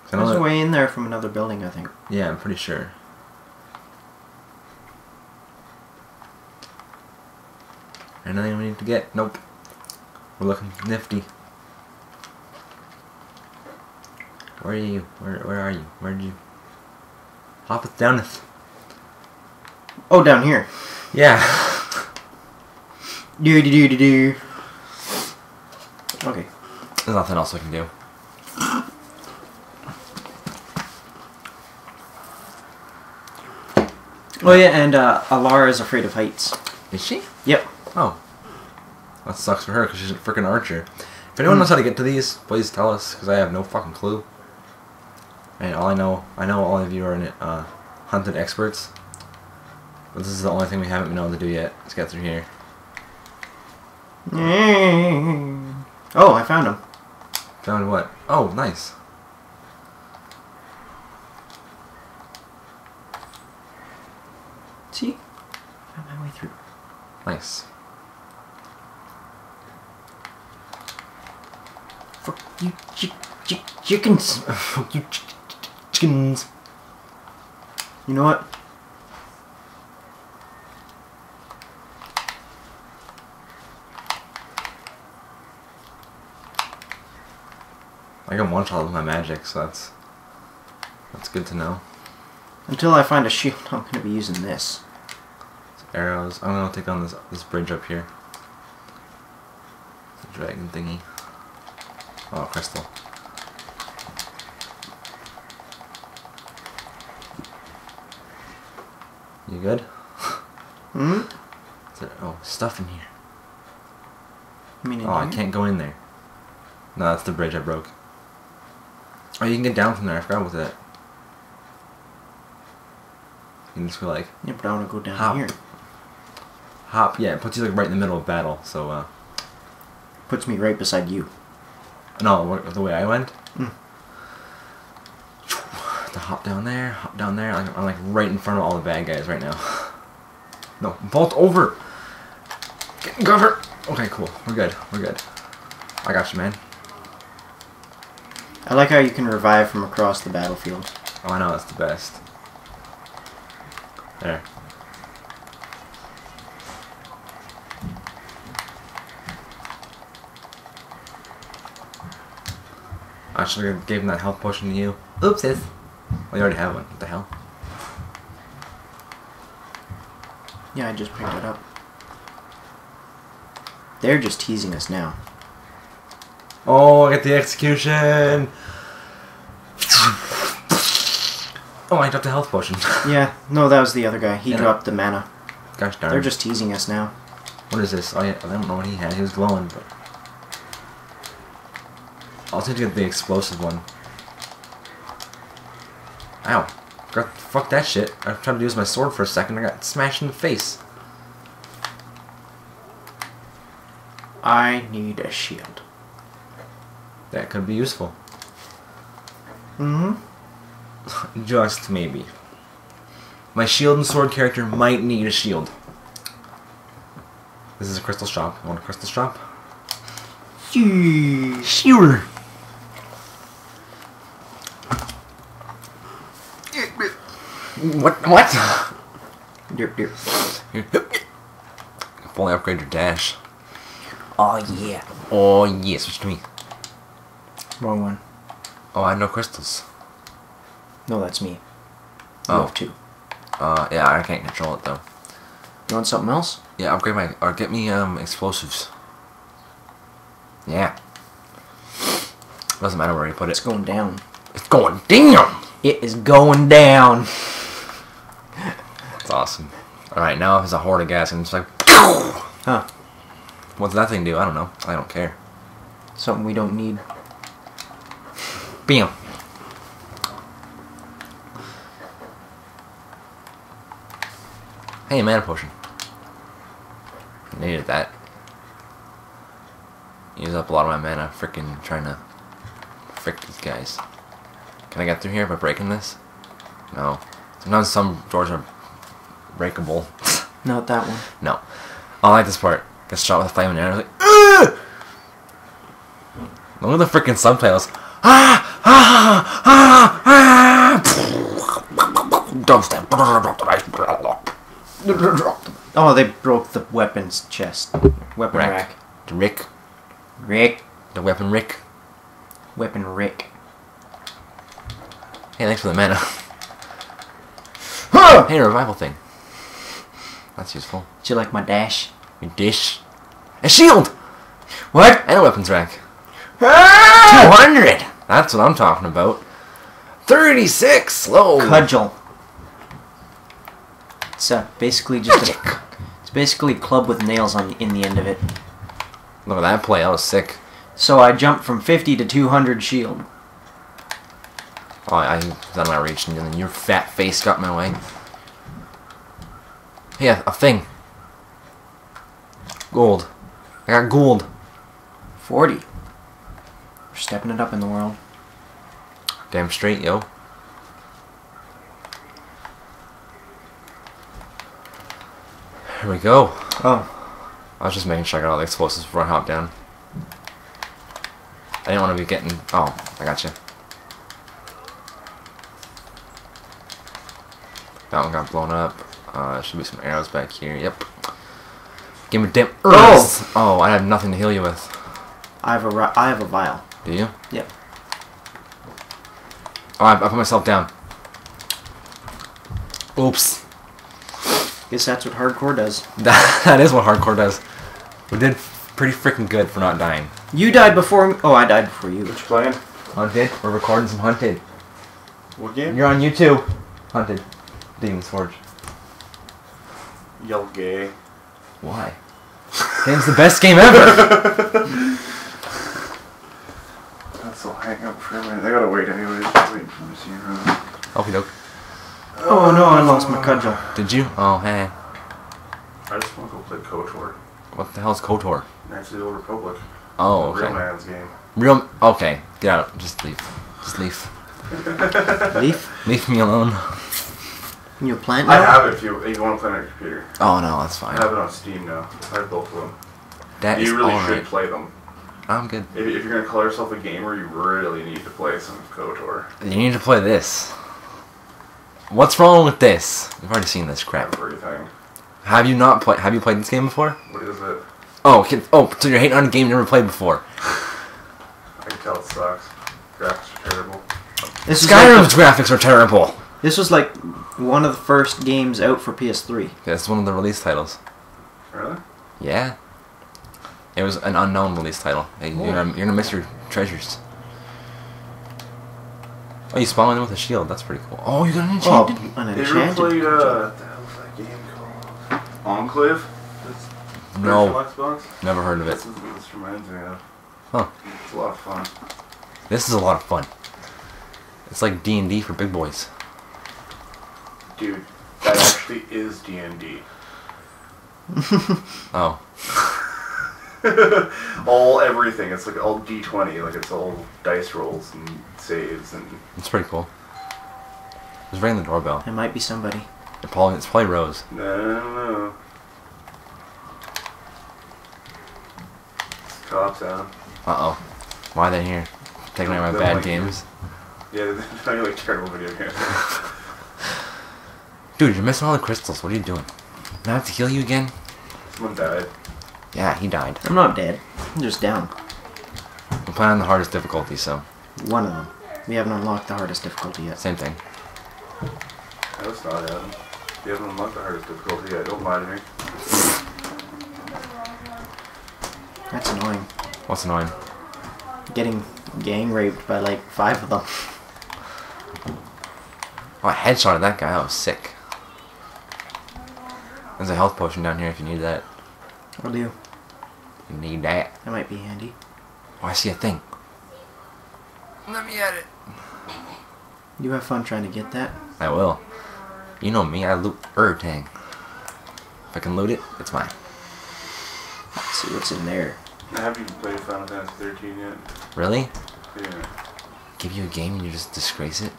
'Cause I know There's a way in there from another building, I think. Yeah, I'm pretty sure. Anything we need to get? Nope. We're looking nifty. Where are you? Where where are you? Where did you? Hop it down. Oh, down here. Yeah. Do do do do do. Okay. There's nothing else I can do. Oh yeah, and uh, E'lara is afraid of heights. Is she? Yep. Oh. That sucks for her because she's a freaking archer. If anyone knows how to get to these, please tell us because I have no fucking clue. And all I know, I know all of you are in it, uh, hunted experts. But this is the only thing we haven't been able to do yet. Let's get through here. Mm. Oh, I found him. Found what? Oh, nice. See? Found my way through. Nice. Fuck you, chi- chi- chickens. Fuck you, ch- ch- chickens. You know what? Can one shot with my magic, so that's that's good to know. Until I find a shield, I'm gonna be using this. Arrows. I'm gonna take on this this bridge up here. The dragon thingy. Oh, crystal. You good? Hmm? Is there, oh, stuff in here. I mean, Oh, I can't go in there. No, that's the bridge I broke. Oh, you can get down from there. I forgot about that. You can just go like Yeah, but I want to go down Hop. here. hop. Yeah, it puts you like right in the middle of battle. So uh, Puts me right beside you. no, the way I went. Hmm. To hop down there, hop down there. Like, I'm like right in front of all the bad guys right now. No, vault over. Get cover. Okay, cool. We're good. We're good. I got you, man. I like how you can revive from across the battlefield. Oh, I know that's the best. There. I should have gave him that health potion to you. Oopsies. Well, you already have one. What the hell? Yeah, I just picked it up. They're just teasing us now. Oh, I get the execution! Oh, I dropped a health potion. Yeah, no, that was the other guy. He Yeah. dropped the mana. Gosh darn. They're just teasing us now. What is this? Oh, yeah, I don't know what he had. He was glowing, but. I'll take the explosive one. Ow. Got, fuck that shit. I tried to use my sword for a second. I got smashed in the face. I need a shield. That could be useful. Mm-hmm. Just maybe. My shield and sword character might need a shield. This is a crystal shop. You want a crystal shop? Sure. What? What? Fully upgrade your dash. Oh, yeah. Oh yeah, switch to me. Wrong one. Oh, I have no crystals. No, that's me. You Oh. have two. Uh, yeah, I can't control it though. You want something else? Yeah, upgrade my or get me um explosives. Yeah. Doesn't matter where you put it. It's going down. It's going down. It is going down. It's awesome. All right, now if it's a horde of gas and it's like, Huh. what's that thing do? I don't know. I don't care. Something we don't need. Bam. Hey, mana potion. Needed that. Use up a lot of my mana freaking trying to frick these guys. Can I get through here by breaking this? No. Sometimes some doors are breakable. Not that one. no. I like this part. Get shot with a the air. Like, Ugh! Look at the freaking subtitles. Ah! Ah! Ah! Ah! Dubstep. Oh, they broke the weapons chest. Weapon Rack. rack. The Rick. Rick. The weapon Rick. Weapon Rick. Hey, thanks for the mana. Huh! hey, revival thing. That's useful. Do you like my dash? Your dish. A shield! What? And a weapons rack. 200! That's what I'm talking about. 36! Slow! Cudgel. It's uh, basically just Magic! a, it's basically a club with nails on in the end of it. Look at that play, that was sick. So I jumped from 50 to 200 shield. Oh, I was out of my reach, and then your fat face got my way. Yeah, a thing. Gold. I got gold. 40. Stepping it up in the world. Damn straight, yo. Here we go. Oh, I was just making sure I got all the explosives before I hop down. I didn't want to be getting. Oh, I got you. That one got blown up. Uh, should be some arrows back here. Yep. Give me damn Oh! earth. Oh, I have nothing to heal you with. I have a ri- I have a vial. Do you? Yep. Oh, I, I put myself down. Oops. Guess that's what hardcore does. That, that is what hardcore does. We did pretty freaking good for not dying. You died before me. Oh, I died before you. What you playing? Hunted. We're recording some hunted. What game? You're on YouTube. Hunted. Demon's Forge. Yell gay. Why? Game's the best game ever. That's all hang up for a minute. They gotta wait anyways. Waiting for them to see around. Okie doke. Oh no, I lost my cudgel. Did you? Oh, hey. I just want to go play KOTOR. What the hell is KOTOR? Knights of the Old Republic. Oh, okay. Real okay. man's game. Real. Okay. Get out. Just leave. Just leave. Leaf? Leave me alone. Can you plant I have it if you, if you want to play on your computer. Oh no, that's fine. I have it on Steam now. I have both of them. That is you really all should right. play them. I'm good. If, if you're gonna call yourself a gamer, you really need to play some KOTOR. You need to play this. What's wrong with this? We've already seen this crap. Everything. Have you not played? Have you played this game before? What is it? Oh, kid, oh, so you're hating on a game you never played before. I can tell it sucks. Graphics are terrible. This is like Skyrim's graphics are terrible. This was like one of the first games out for PS3. That's one of the release titles. Really? Yeah. It was an unknown release title. Hey, you're, gonna, you're gonna miss your treasures. Oh, you spawned in with a shield. That's pretty cool. Oh, you got an Oh, enchanted. an Have you ever enchanted. played, uh, what the hell was that game called? Enclave? That's no, for Xbox? never heard of it. This what this reminds me of. Huh. It's a lot of fun. This is a lot of fun. It's like D and D for big boys. Dude, that actually is D&D. Oh, all everything. It's like all D20. Like it's all dice rolls and saves and it's pretty cool. Just ring the doorbell. It might be somebody. It probably, it's probably Rose. no, no, no. It's cops out. Uh oh. Why are they here? Taking away my bad like games. Yeah, they're not like terrible video games. Dude, you're missing all the crystals. What are you doing? Do I have to heal you again? Someone died. Yeah, he died. I'm not dead. I'm just down. We're playing on the hardest difficulty, so One of them. We haven't unlocked the hardest difficulty yet. same thing. That's not Adam. You haven't unlocked the hardest difficulty yet. Don't lie to me. That's annoying. What's annoying? Getting gang raped by like five of them. Oh, I headshotted that guy. That was sick. There's a health potion down here if you need that. Will do. You need that. That might be handy. Oh, I see a thing. Let me at it. You have fun trying to get that. I will. You know me, I loot everything. If I can loot it, it's mine. Let's see what's in there. I haven't even played Final Fantasy 13 yet. Really? Yeah. Give you a game and you just disgrace it?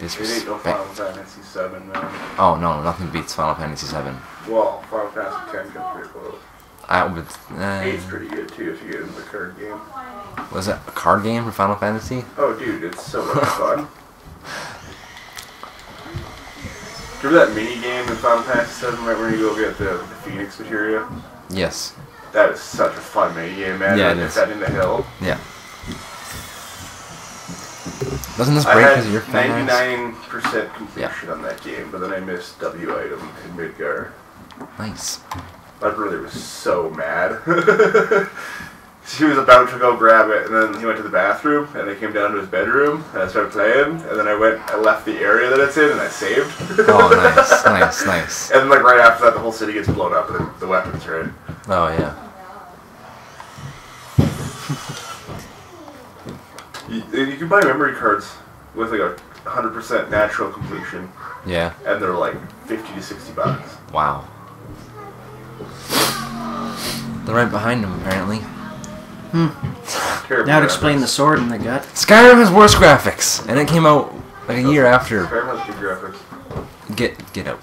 It ain't no Disrespect. Final Fantasy 7, man. Oh no, nothing beats Final Fantasy Seven. Well, Final Fantasy 10 gets pretty close. I would. Uh, 8's pretty good too if you get into the card game. was it a card game for Final Fantasy? Oh, dude, it's so much fun. Remember that mini game in Final Fantasy 7 right where you go get the, the Phoenix materia? Yes. That is such a fun mini game, man. Yeah, Like, it's is. That in the hill. Yeah. Doesn't this I break had because of your fat ass? 99% completion on that game, but then I missed W item in Midgar. Nice. My brother was so mad. he was about to go grab it, and then he went to the bathroom, and I came down to his bedroom, and I started playing, and then I went, I left the area that it's in, and I saved. Oh, nice, nice, nice. And then, like right after that, the whole city gets blown up, and the, the weapons right. Oh yeah. Oh, You, uh, you can buy memory cards with like a 100% natural completion, Yeah. and they're like 50 to 60 bucks. Wow. They're right behind him, apparently. Hmm. Terrible That would explain the sword in the gut. Skyrim has worse graphics, and it came out like a year after. Skyrim has good graphics. Get get out.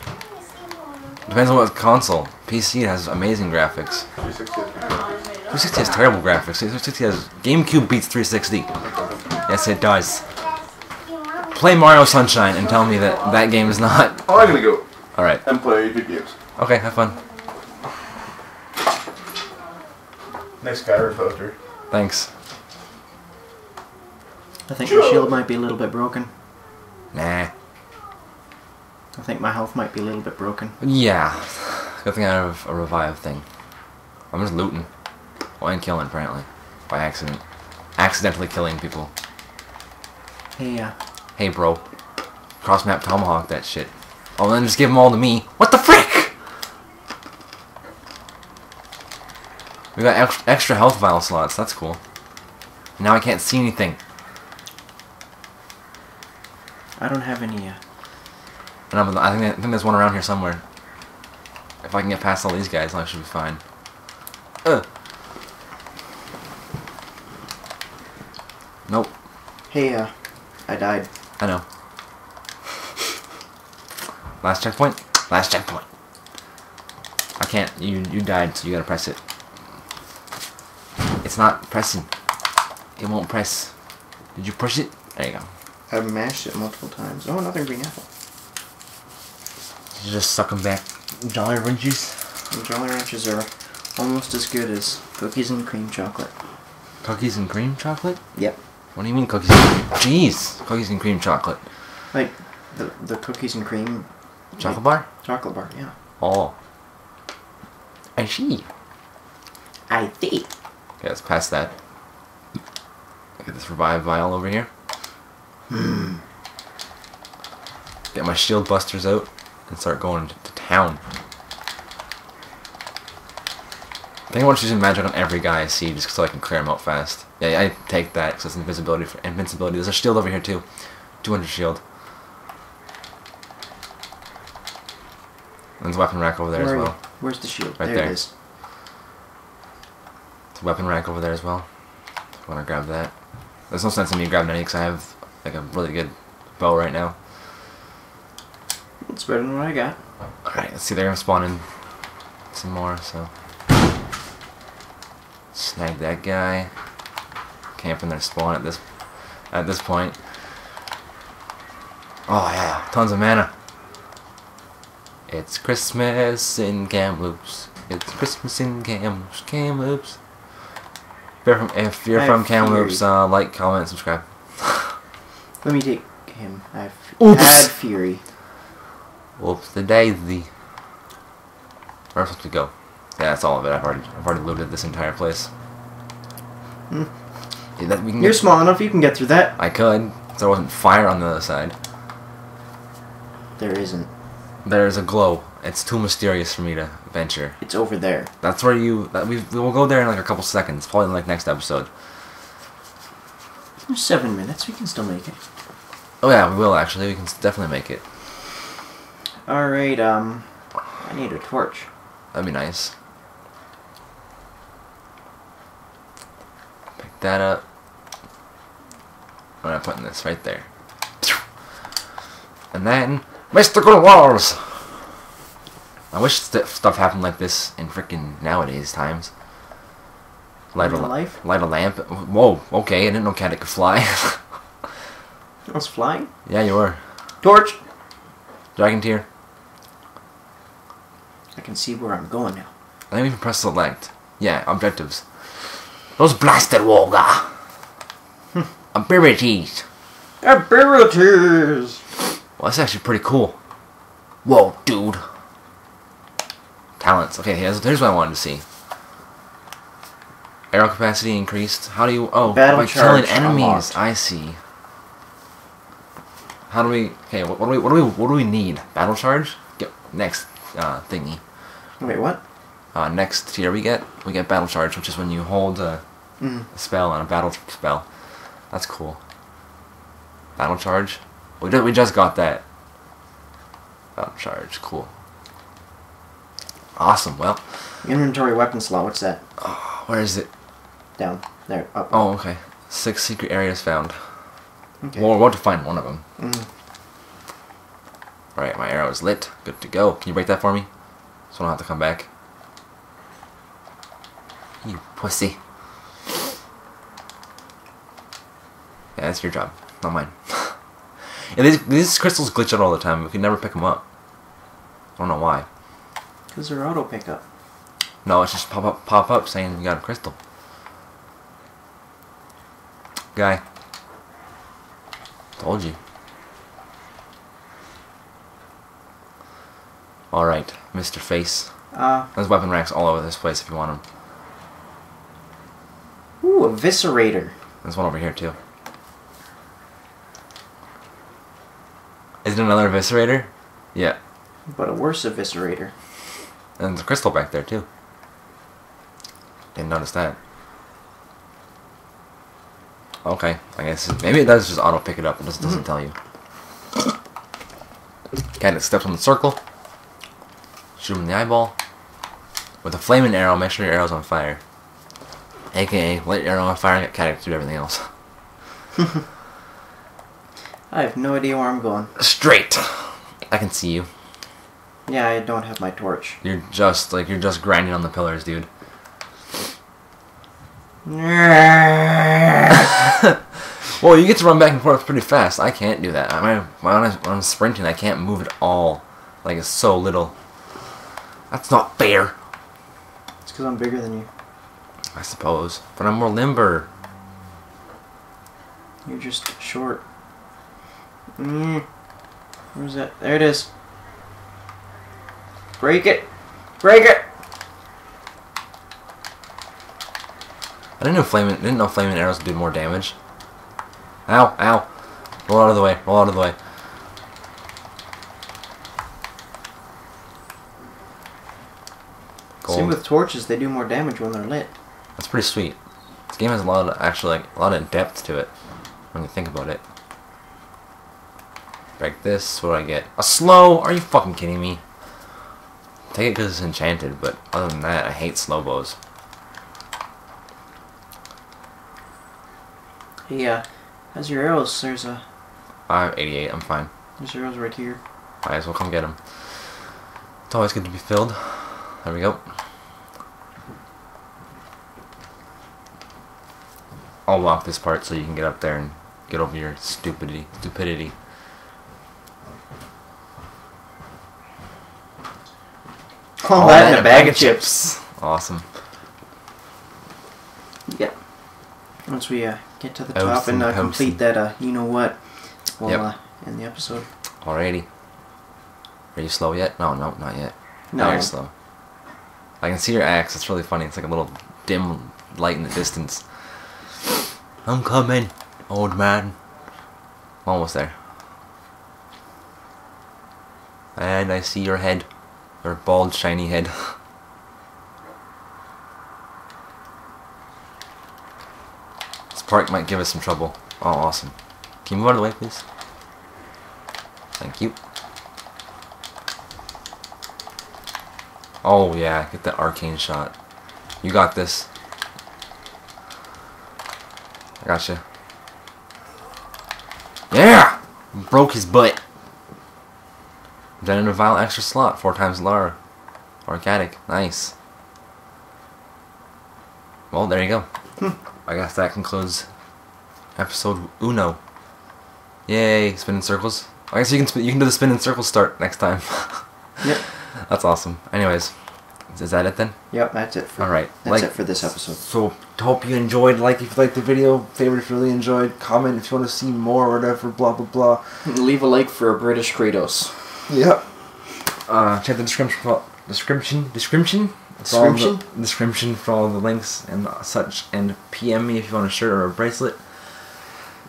Depends on what console. PC has amazing graphics. 360 has graphics. 360 has terrible graphics. 360 has GameCube beats 360. Yes, it does. Play Mario Sunshine and tell me that that game is not. Oh, I'm gonna go All right. and play good games. Okay, have fun. Nice Skyrim poster. Thanks. I think my shield might be a little bit broken. Nah. I think my health might be a little bit broken. Yeah. Good thing I have a revive thing. I'm just looting. Well, and killing, apparently. By accident. Accidentally killing people. Hey, uh, Hey, bro. Cross map tomahawk that shit. Oh, then just give them all to me. What the frick? We got ex- extra health vial slots. That's cool. Now I can't see anything. I don't have any, uh, And I'm, I think I think there's one around here somewhere. If I can get past all these guys, I should be fine. Ugh. Nope. hey, uh, I died. I know. Last checkpoint. Last checkpoint. I can't. You you died, so you gotta press it. It's not pressing. It won't press. Did you push it? There you go. I've mashed it multiple times. Oh, another green apple. You just suck them back. Jolly Ranchers. Jolly Ranchers are almost as good as cookies and cream chocolate. Cookies and cream chocolate? Yep. What do you mean cookies? And cream? Jeez, cookies and cream chocolate. Like, the, the cookies and cream Chocolate bar? chocolate bar, yeah. Oh. I see. I think. Okay, let's pass that. Get this revive vial over here. Hmm. Get my shield busters out and start going to town. I think I want to use magic on every guy I see just so I can clear them out fast. Yeah, I take that because it's invisibility for invincibility. There's a shield over here too. 200 shield. And there's a weapon rack over there Where as well. Where's the shield? Right there, there. it is. There's a weapon rack over there as well. I want to grab that. There's no sense in me grabbing any because I have like a really good bow right now. It's better than what I got. Alright, let's see, they're gonna spawn in some more, so. Snag that guy. Camping their spawn at this at this point. Oh yeah, tons of mana. It's Christmas in Kamloops. It's Christmas in Kamloops. Kamloops. If you're from, if you're from have Kamloops, uh, like, comment, subscribe. Let me take him. I've Oops. had fury. Oops, the daisy. Where I supposed to go? Yeah, that's all of it. I've already I've already looted this entire place. Yeah, that, we can You're get, small enough, you can get through that. I could. So there wasn't fire on the other side. There isn't. There's a glow. It's too mysterious for me to venture. It's over there. That's where you. That we we'll go there in like a couple seconds. Probably in like next episode. There's seven minutes. We can still make it. Oh yeah, we will actually. We can definitely make it. All right. Um, I need a torch. That'd be nice. That up. Where am I putting this? Right there. And then, mystical walls! I wish st- stuff happened like this in freaking nowadays times. Light a, life? light a lamp. Whoa, okay, I didn't know cat could fly. I was flying. yeah, you were. Torch. Dragon tear. I can see where I'm going now. I think we can press select. Yeah, objectives. Those blasted Wolga! Abilities! Abilities. Well, that's actually pretty cool. Whoa, dude. Talents. Okay, here's, here's what I wanted to see. Arrow capacity increased. How do you? Oh, Battle by killing enemies. unlocked. I see. How do we? Okay, what, what do we? What do we? What do we need? Battle charge. Get next uh, thingy. Wait, what? Uh, next tier we get we get battle charge, which is when you hold a, Mm. a spell on a battle spell. That's cool. Battle charge. We just, we just got that. Battle charge. Cool. Awesome. Well, Inventory weapon slot. What's that? where is it? Down there. Up. Oh, okay. Six secret areas found. Okay. Well, we're about to find one of them. Mm. Alright, my arrow is lit. Good to go. Can you break that for me? So I don't have to come back. Pussy. Yeah, that's your job, not mine. and these, these crystals glitch out all the time. We can never pick them up. I don't know why. Because they're auto pickup. No, it's just pop up, pop up saying you got a crystal. Guy. Told you. Alright, Mr. Face. Uh, There's weapon racks all over this place if you want them. Ooh, eviscerator. There's one over here too. Is it another eviscerator? Yeah. But a worse eviscerator. And there's a crystal back there too. Didn't notice that. Okay, I guess maybe it does just auto pick it up. It just doesn't hmm. tell you. Cat steps on the circle. Shoot him in the eyeball. With a flaming arrow, make sure your arrow's on fire. AKA, let your arrow on fire and get to do everything else. I have no idea where I'm going. Straight! I can see you. Yeah, I don't have my torch. You're just, like, you're just grinding on the pillars, dude. Well, you get to run back and forth pretty fast. I can't do that. I, when, I'm, when I'm sprinting, I can't move at all. Like, it's so little. That's not fair, It's because I'm bigger than you. I suppose. But I'm more limber. You're just short. Mm. Where's that? There it is. Break it! Break it! I didn't know flaming. Didn't know flaming arrows did more damage. Ow! Ow! Roll out of the way. Roll out of the way. Same Gold. with torches, they do more damage when they're lit. That's pretty sweet. This game has a lot of actually like a lot of depth to it when you think about it. Break this. What do I get? A slow? Are you fucking kidding me? Take it because it's enchanted, but other than that, I hate slow bows. Hey, uh, how's your arrows? There's a I have 88. I'm fine. there's arrows right here. Might as well come get them. It's always good to be filled. There we go. I'll lock this part so you can get up there and get over your stupidity. Stupidity. All that in a bag of chips. Awesome. Yep. Once we uh, get to the top and uh, complete that, uh, you know what, we'll Yep. uh, end the episode. Alrighty. Are you slow yet? No, no, not yet. No. Now you're slow. I can see your axe. It's really funny. It's like a little dim light in the distance. I'm coming, old man. Almost there. And I see your head. Your bald, shiny head. this park might give us some trouble. Oh, awesome. Can you move out of the way, please? Thank you. Oh yeah, get that arcane shot. You got this. Gotcha. Yeah! Broke his butt. Then in a vile extra slot, four times Lara. Organic. Nice. Well, there you go. Hmm. I guess that concludes episode uno. Yay, spin in circles. I guess you can spin, you can do the spin in circles start next time. Yep. That's awesome. Anyways, is that it then? Yep, that's it. For, All right. That's like- it for this episode. So hope you enjoyed. Like if you liked the video, favorite if you really enjoyed. Comment if you want to see more or whatever. Blah blah blah. Leave a like for a British Kratos. Yep. Uh, check the description. Description. Description. for the- Description? description for all the links and such. And PM me if you want a shirt or a bracelet.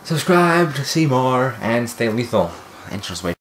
Subscribe to see more and stay lethal. Interest way